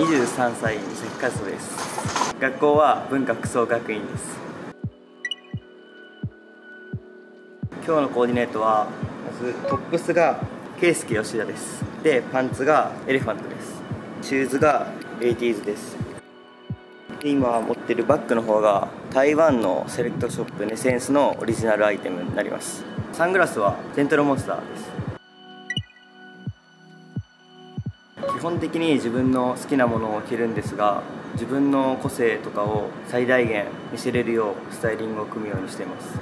23歳三崎和人です。学校は文化服装学院です。今日のコーディネートはまずトップスがケイスケ吉田です。でパンツがエレファントです。シューズが 80s です。で今持ってるバッグの方が台湾のセレクトショップネセンスのオリジナルアイテムになります。サングラスはゼントルモンスターです。基本的に自分の好きなものを着るんですが自分の個性とかを最大限見せれるようスタイリングを組むようにしています。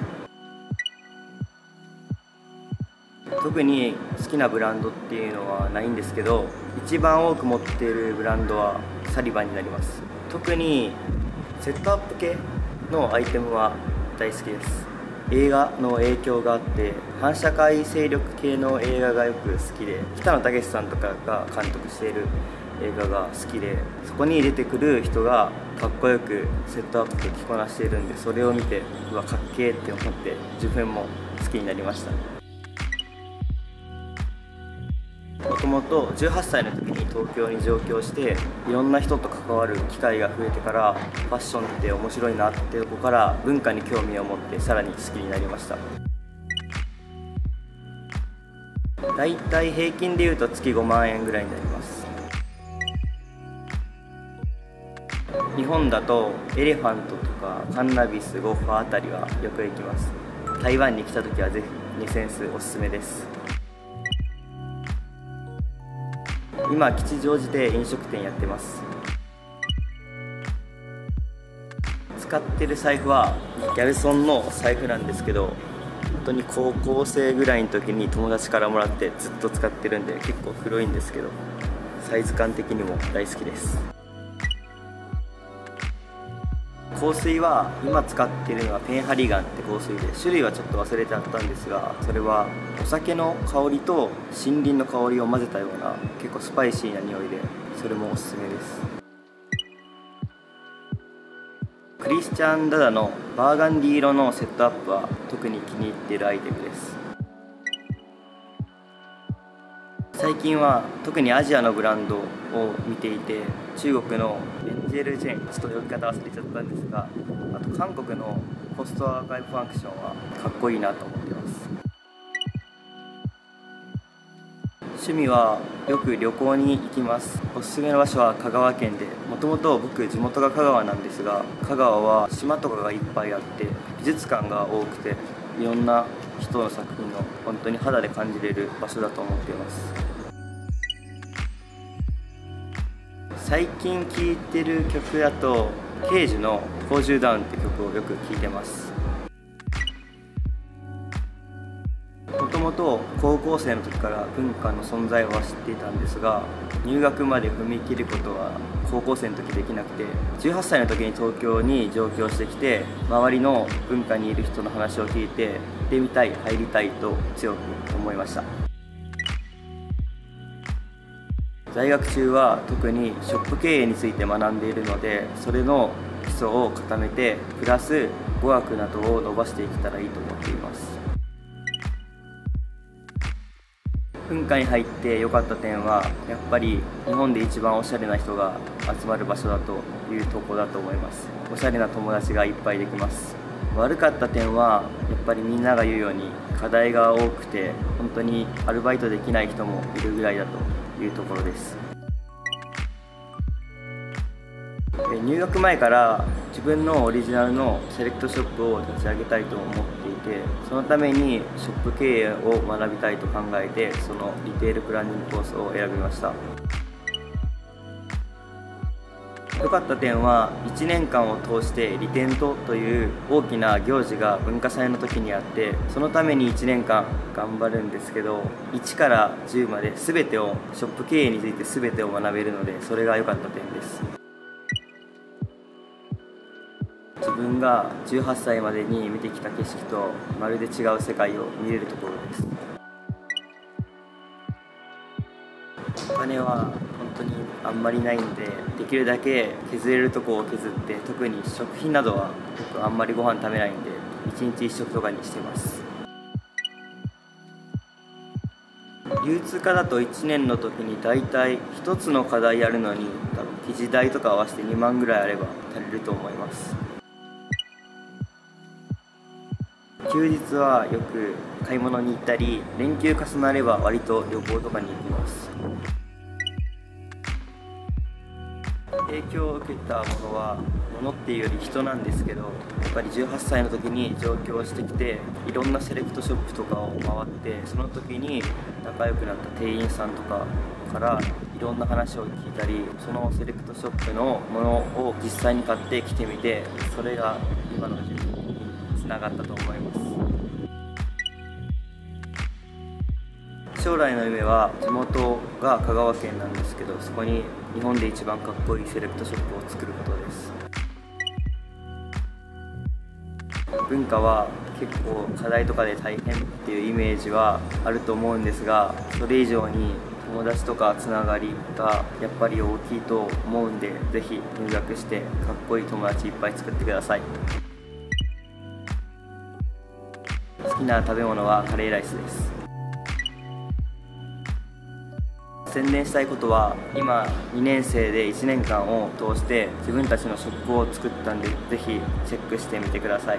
特に好きなブランドっていうのはないんですけど一番多く持っているブランドはサリバンになります。特にセットアップ系のアイテムは大好きです。映画の影響があって反社会勢力系の映画がよく好きで北野武さんとかが監督している映画が好きでそこに出てくる人がかっこよくセットアップで着こなしているんでそれを見てうわかっけえって思って自分も好きになりました。ともと18歳の時に東京に上京していろんな人と関わる機会が増えてからファッションって面白いなってとこから文化に興味を持ってさらに好きになりました。だいたい平均でいうと月5万円ぐらいになります。日本だとエレファントとかカンナビスゴッファーあたりはよく行きます。台湾に来た時はぜひ2センスおすすめです。今吉祥寺で飲食店やってます。使ってる財布はギャルソンの財布なんですけど本当に高校生ぐらいの時に友達からもらってずっと使ってるんで結構黒いんですけどサイズ感的にも大好きです。香水は今使ってるのはペンハリガンって香水で種類はちょっと忘れてあったんですがそれはお酒の香りと森林の香りを混ぜたような結構スパイシーな匂いでそれもおすすめです。CHRISTIAN DADA のバーガンディ色のセットアップは特に気に入っているアイテムです。最近は特にアジアのブランドを見ていて中国のジェル・ジェンちょっと呼び方忘れちゃったんですがあと韓国の Post Archive Faction はかっこいいなと思ってます。趣味はよく旅行に行きます。おすすめの場所は香川県でもともと僕地元が香川なんですが香川は島とかがいっぱいあって美術館が多くていろんな人の作品を本当に肌で感じれる場所だと思っています。最近聴いてる曲だとケージの「コージュダウン」って曲をよく聴いてます。もともと高校生の時から文化の存在は知っていたんですが入学まで踏み切ることは高校生の時できなくて18歳の時に東京に上京してきて周りの文化にいる人の話を聞いて行ってみたい入りたいと強く思いました。在学中は特にショップ経営について学んでいるのでそれの基礎を固めてプラス語学などを伸ばしていけたらいいと思っています。文化に入って良かった点はやっぱり日本で一番おしゃれな人が集まる場所だというとこだと思います。おしゃれな友達がいっぱいできます。悪かった点はやっぱりみんなが言うように課題が多くて本当にアルバイトできない人もいるぐらいだというところです。入学前から自分のオリジナルのセレクトショップを立ち上げたいと思っていてそのためにショップ経営を学びたいと考えてそのリテールプランニングコースを選びました。良かった点は1年間を通してリテントという大きな行事が文化祭の時にあってそのために1年間頑張るんですけど1から10まで全てをショップ経営について全てを学べるのでそれが良かった点です。自分が18歳までに見てきた景色とまるで違う世界を見れるところです。お金は当にあんまりないんでできるだけ削れるとこを削って特に食品などは僕あんまりご飯食べないんで1日1食とかにしてます。流通科だと1年の時に大体1つの課題やるのに多分記事代とか合わせて2万ぐらいあれば足りると思います。休日はよく買い物に行ったり連休重なれば割と旅行とかに行きます。影響を受けたものは物っていうより人なんですけどやっぱり18歳の時に上京してきていろんなセレクトショップとかを回ってその時に仲良くなった店員さんとかからいろんな話を聞いたりそのセレクトショップのものを実際に買って着てみてそれが今の自分につながったと思います。将来の夢は地元が香川県なんですけどそこに日本で一番かっこいいセレクトショップを作ることです。文化は結構課題とかで大変っていうイメージはあると思うんですがそれ以上に友達とかつながりがやっぱり大きいと思うんでぜひ入学してかっこいい友達いっぱい作ってください。好きな食べ物はカレーライスです。宣伝したいことは今2年生で1年間を通して自分たちのショップを作ったんでぜひチェックしてみてください。